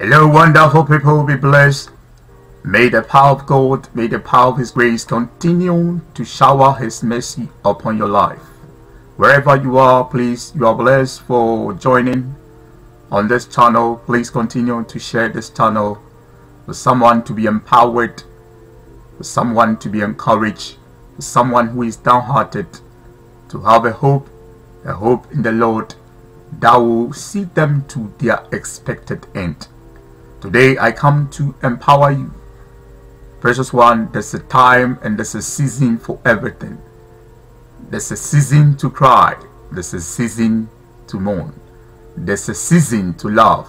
Hello, wonderful people, be blessed. May the power of God, may the power of His grace continue to shower His mercy upon your life. Wherever you are, please, you are blessed for joining on this channel. Please continue to share this channel with someone to be empowered, with someone to be encouraged, with someone who is downhearted, to have a hope, a hope in the Lord that will see them to their expected end. Today I come to empower you. Precious one, there's a time and there's a season for everything. There's a season to cry. There's a season to mourn. There's a season to love.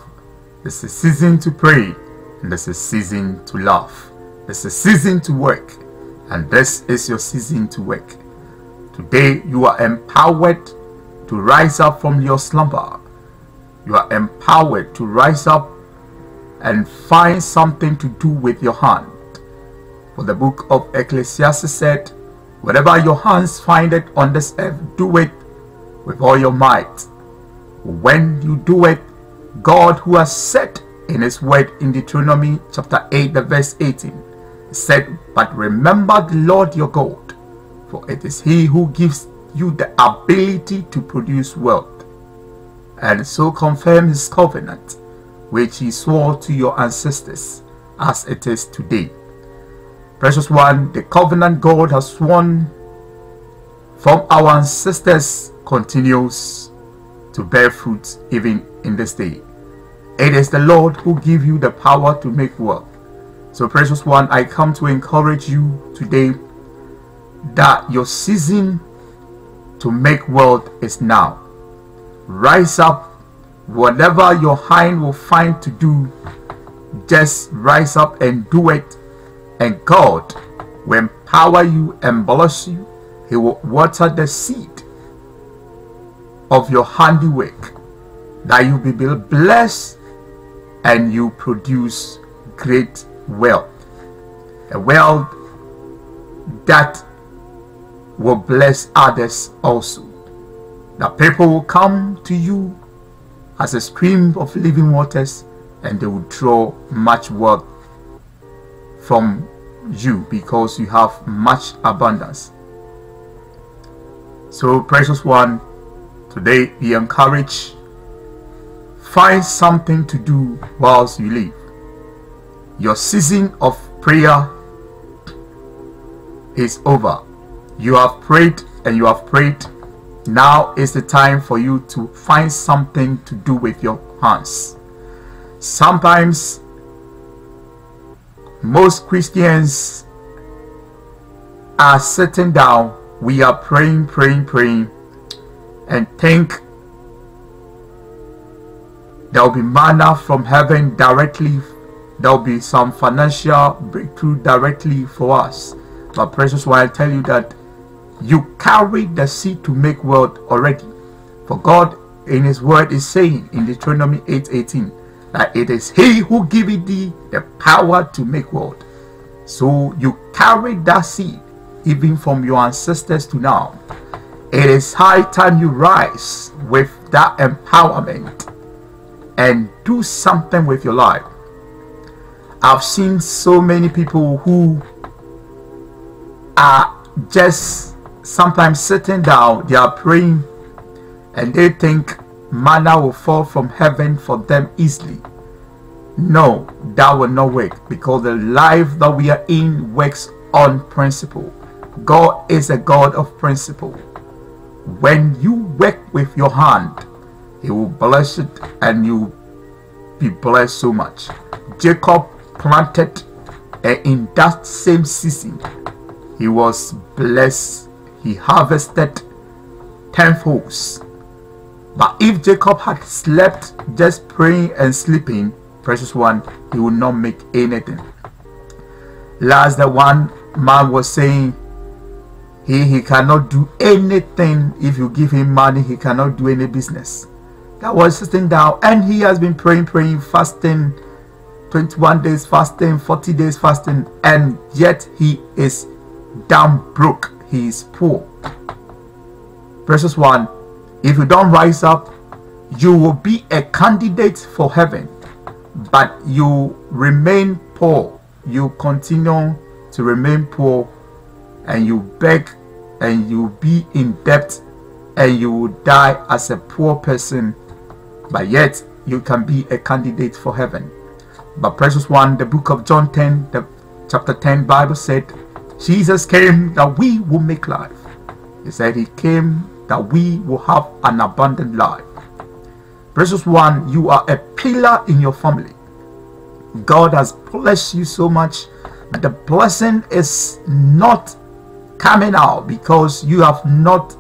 There's a season to pray. And there's a season to laugh. There's a season to work. And this is your season to work. Today you are empowered to rise up from your slumber. You are empowered to rise up and find something to do with your hand. For the book of Ecclesiastes said, Whatever your hands find it on this earth, do it with all your might. When you do it, God who has said in his word in Deuteronomy chapter 8, the verse 18, said, But remember the Lord your God, for it is he who gives you the ability to produce wealth, and so confirm his covenant, which he swore to your ancestors, as it is today. Precious one, the covenant God has sworn from our ancestors continues to bear fruit even in this day. It is the Lord who give you the power to make wealth. So precious one, I come to encourage you today that your season to make wealth is now. Rise up, whatever your hand will find to do, just rise up and do it. And God will empower you and bless you. He will water the seed of your handiwork that you be blessed and you produce great wealth. A wealth that will bless others also. The people will come to you as a stream of living waters and they will draw much wealth from you because you have much abundance. So, precious one, today be encouraged. Find something to do whilst you live. Your season of prayer is over. You have prayed and you have prayed. Now is the time for you to find something to do with your hands. Sometimes most Christians are sitting down, we are praying, praying, praying, and think there will be manna from heaven directly, there will be some financial breakthrough directly for us. But precious one, I tell you that you carry the seed to make wealth already. For God in his word is saying in Deuteronomy 8:18 that it is he who giveth thee the power to make wealth. So you carry that seed even from your ancestors to now. It is high time you rise with that empowerment and do something with your life. I've seen so many people who are just sometimes sitting down, they are praying, and they think manna will fall from heaven for them easily. No, that will not work because the life that we are in works on principle. God is a God of principle. When you work with your hand, He will bless it and you be blessed so much. Jacob planted and in that same season, he was blessed he harvested tenfold. But if Jacob had slept just praying and sleeping, precious one, he would not make anything. Last the one man was saying he he cannot do anything if you give him money, he cannot do any business. That was sitting down and he has been praying, praying, fasting, 21 days fasting, 40 days fasting, and yet he is down broke he is poor. Verses one, if you don't rise up, you will be a candidate for heaven, but you remain poor. You continue to remain poor and you beg and you be in debt and you will die as a poor person, but yet you can be a candidate for heaven. But precious one, the book of John 10, the chapter 10 Bible said, Jesus came that we will make life. He said he came that we will have an abundant life. Precious one, you are a pillar in your family. God has blessed you so much, but the blessing is not coming out because you have not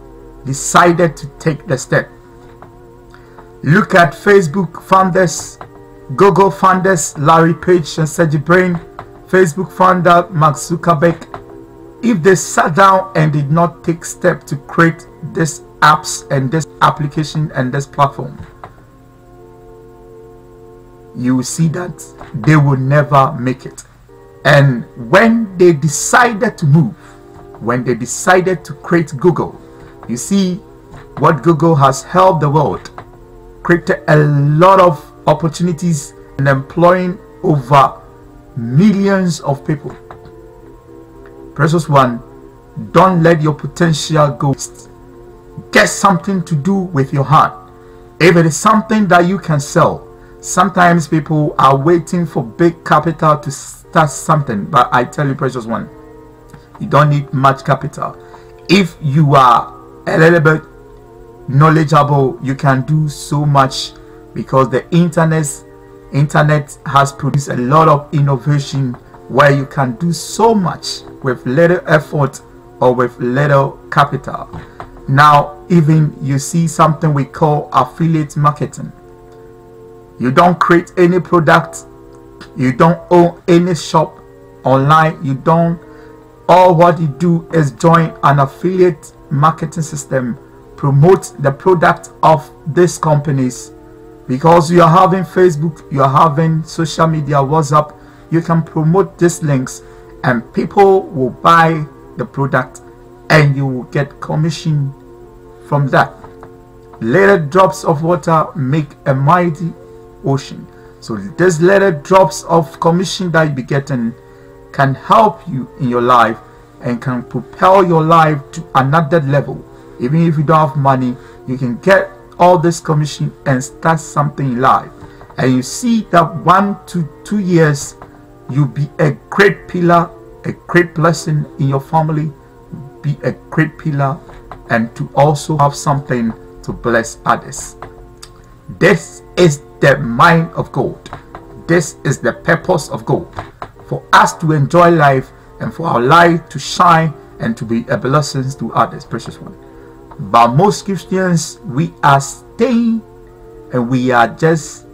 decided to take the step. Look at Facebook founders, Google founders, Larry Page and Sergey Brin, Facebook founder Mark Zuckerberg. If they sat down and did not take step to create these apps and this application and this platform, you will see that they will never make it. And when they decided to move, when they decided to create Google, you see what Google has helped the world, created a lot of opportunities and employing over millions of people. Precious one, don't let your potential go. Get something to do with your heart. If it is something that you can sell, sometimes people are waiting for big capital to start something. But I tell you, precious one, you don't need much capital. If you are a little bit knowledgeable, you can do so much because the internet internet has produced a lot of innovation where you can do so much with little effort or with little capital. Now, even you see something we call affiliate marketing. You don't create any product, you don't own any shop online, you don't all what you do is join an affiliate marketing system, promote the product of these companies because you are having Facebook, you are having social media, WhatsApp, you can promote these links and people will buy the product and you will get commission from that. Little drops of water make a mighty ocean. So these little drops of commission that you be getting can help you in your life and can propel your life to another level. Even if you don't have money, you can get all this commission and start something in life. And you see that one to two years, you'll be a great pillar, a great blessing in your family, be a great pillar, and to also have something to bless others. This is the mind of God. This is the purpose of God for us to enjoy life and for our light to shine and to be a blessing to others, precious one. But most Christians, we are staying and we are just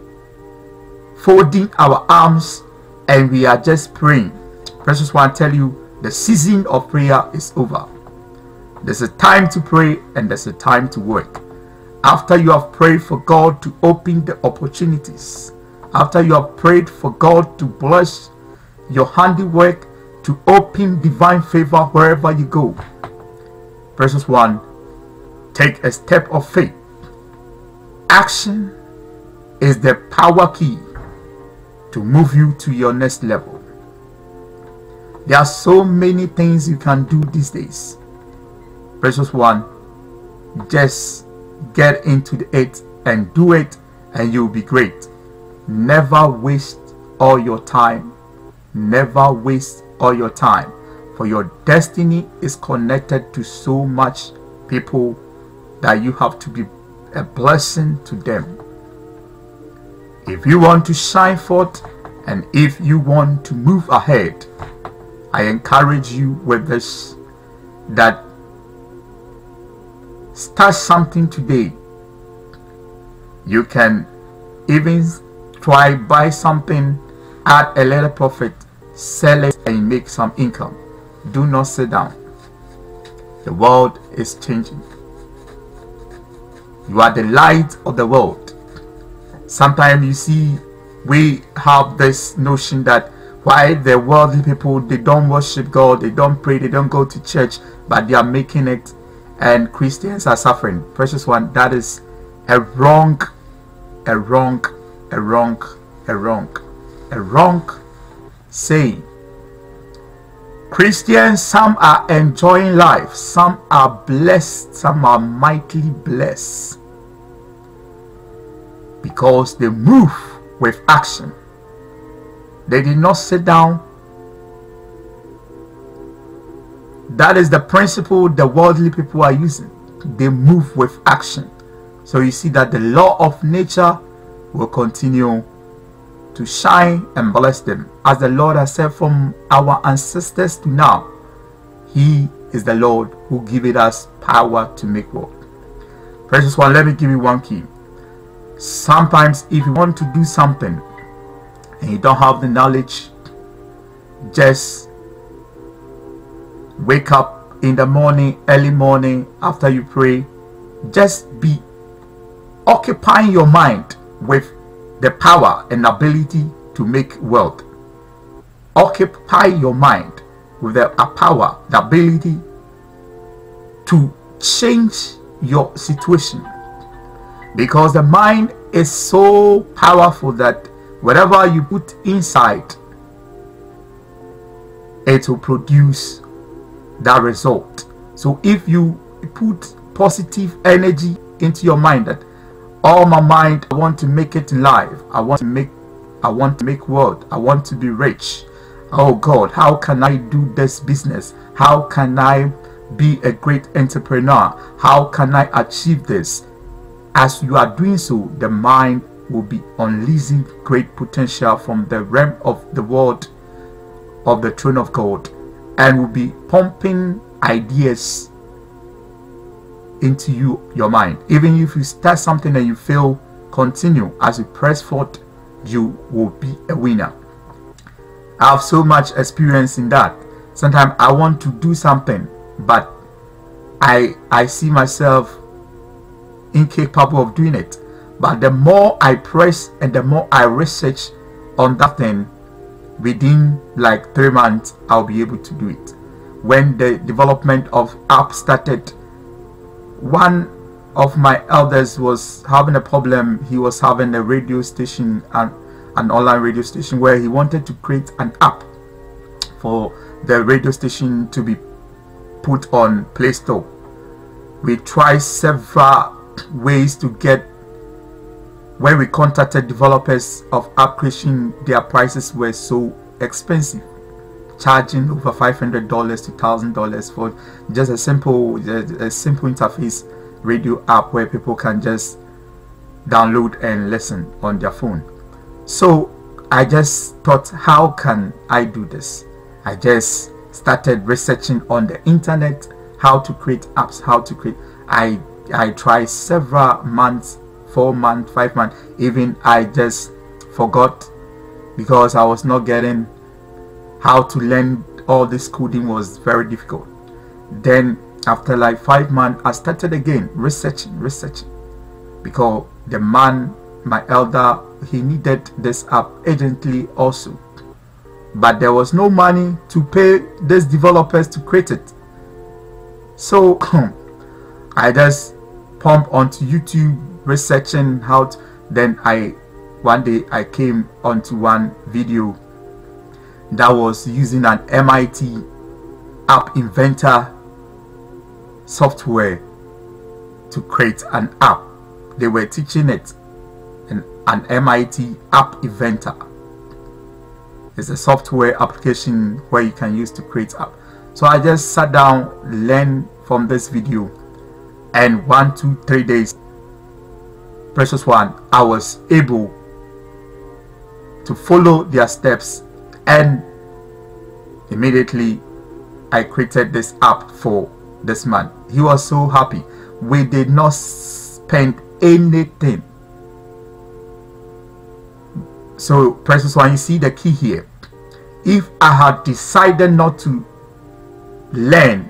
folding our arms and we are just praying. Precious one, tell you, the season of prayer is over. There's a time to pray and there's a time to work. After you have prayed for God to open the opportunities, after you have prayed for God to bless your handiwork, to open divine favor wherever you go. Precious one, take a step of faith. Action is the power key to move you to your next level. There are so many things you can do these days. Precious one, just get into it and do it and you'll be great. Never waste all your time. Never waste all your time for your destiny is connected to so much people that you have to be a blessing to them. If you want to shine forth and if you want to move ahead, I encourage you with this that start something today. You can even try buy something, add a little profit sell it and make some income. Do not sit down. The world is changing. You are the light of the world. Sometimes you see we have this notion that why the worldly people they don't worship God, they don't pray, they don't go to church, but they are making it and Christians are suffering. Precious one, that is a wrong, a wrong, a wrong a wrong, a wrong saying. Christians, some are enjoying life, some are blessed, some are mightily blessed because they move with action. They did not sit down. That is the principle the worldly people are using. They move with action. So you see that the law of nature will continue to shine and bless them. As the Lord has said from our ancestors to now, He is the Lord who giveth us power to make world. Precious one, let me give you one key. Sometimes if you want to do something and you don't have the knowledge, just wake up in the morning, early morning, after you pray, just be occupying your mind with the power and ability to make wealth. Occupy your mind with the power, the ability to change your situation. Because the mind is so powerful that whatever you put inside, it will produce that result. So if you put positive energy into your mind that all my mind I want to make it in life. I want to make I want to make world. I want to be rich. Oh God, how can I do this business? How can I be a great entrepreneur? How can I achieve this? As you are doing so, the mind will be unleashing great potential from the realm of the world of the throne of God and will be pumping ideas into you your mind. Even if you start something and you fail continue. As you press forward you will be a winner. I have so much experience in that. Sometimes i want to do something but i i see myself incapable of doing it but the more i press and the more i research on that thing within like three months i'll be able to do it when the development of app started one of my elders was having a problem. He was having a radio station and an online radio station where he wanted to create an app for the radio station to be put on Play Store. We tried several ways to get when we contacted developers of app creation, their prices were so expensive, charging over $500 to $1,000 for just a simple, a simple interface radio app where people can just download and listen on their phone. So I just thought, how can I do this? I just started researching on the internet how to create apps, how to create. I I tried several months, four months, five months. Even I just forgot because I was not getting how to learn all this coding was very difficult. Then after like five months, I started again researching, researching because the man, my elder, he needed this app urgently also. But there was no money to pay these developers to create it. So I just pump onto YouTube researching how then I one day I came onto one video that was using an MIT app inventor software to create an app. They were teaching it in an MIT app inventor. It's a software application where you can use to create app. So I just sat down, learned from this video, and one, two, three days, precious one, I was able to follow their steps and immediately I created this app for this man. He was so happy. We did not spend anything. So, precious one, you see the key here. If I had decided not to learn,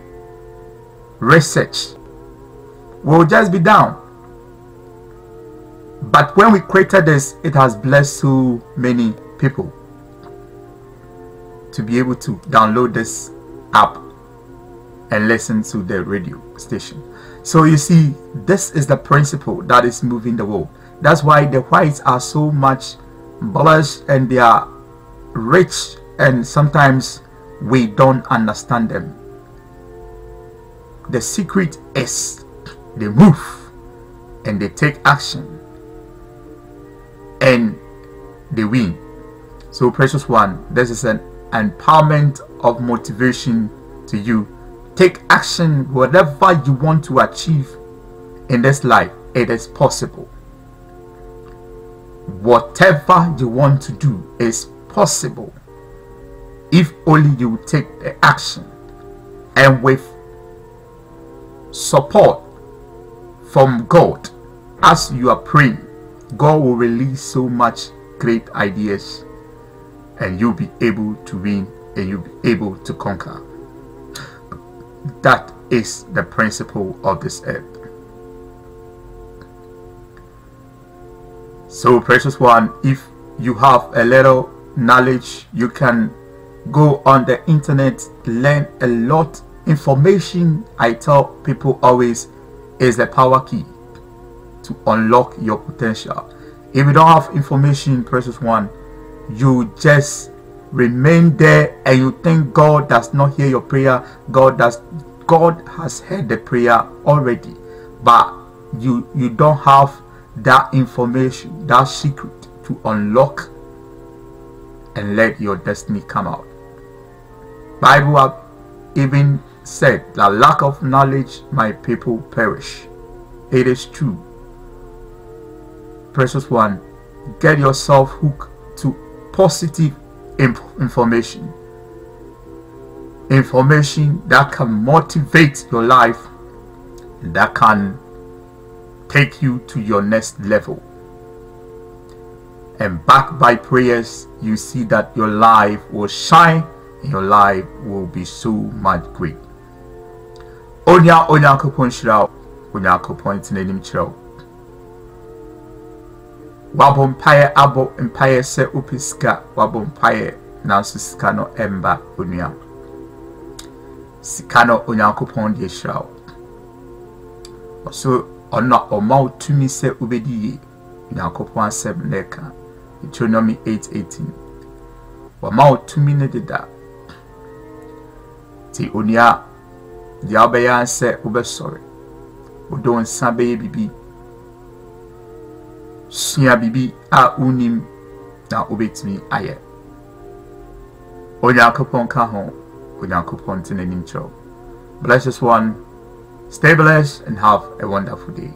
research, we'll just be down. But when we created this, it has blessed so many people to be able to download this app and listen to the radio station. So you see, this is the principle that is moving the world. That's why the whites are so much blessed and they are rich and sometimes we don't understand them. The secret is they move and they take action and they win. So, precious one, this is an empowerment of motivation to you. Take action, whatever you want to achieve in this life, it is possible. Whatever you want to do is possible if only you take the action and with support from God. As you are praying God will release so much great ideas and you'll be able to win and you'll be able to conquer. That is the principle of this earth. So precious one if you have a little knowledge you can go on the internet learn a lot. Information i tell people always is the power key to unlock your potential. If you don't have information precious one you just remain there and you think god does not hear your prayer. God does god has heard the prayer already but you you don't have that information that secret to unlock and let your destiny come out. Bible even said that lack of knowledge my people perish. It is true. Precious one, get yourself hooked to positive information. Information that can motivate your life, that can take you to your next level. And backed by prayers, you see that your life will shine and your life will be so much great. Onya onyankopɔn hyira wo onyankopɔn tena anim kyerɛ wo wabɔ mpaeɛ abɔ mpaeɛ sɛ wopɛ sika wabɔ mpaeɛ nanso sika no ɛmba onua sika no onyankopɔn deɛ hyira wo ɔso ɔno a ɔma wo tumi sɛ wobɛdi yie onyankopɔn asɛm na deuteronomy 8:18 wɔma wo tumi deda. Nti onua deɛ wobɛyɛ a sɛ wobɛsɔre. Wode wo nsa bɛyɛ biribi. Sua biribi a wonim na wobɛtumi ayɛ. Onyankopɔn ka ho. Onyankopɔn te n'anim kyerɛw. Bless this one. Stay blessed and have a wonderful day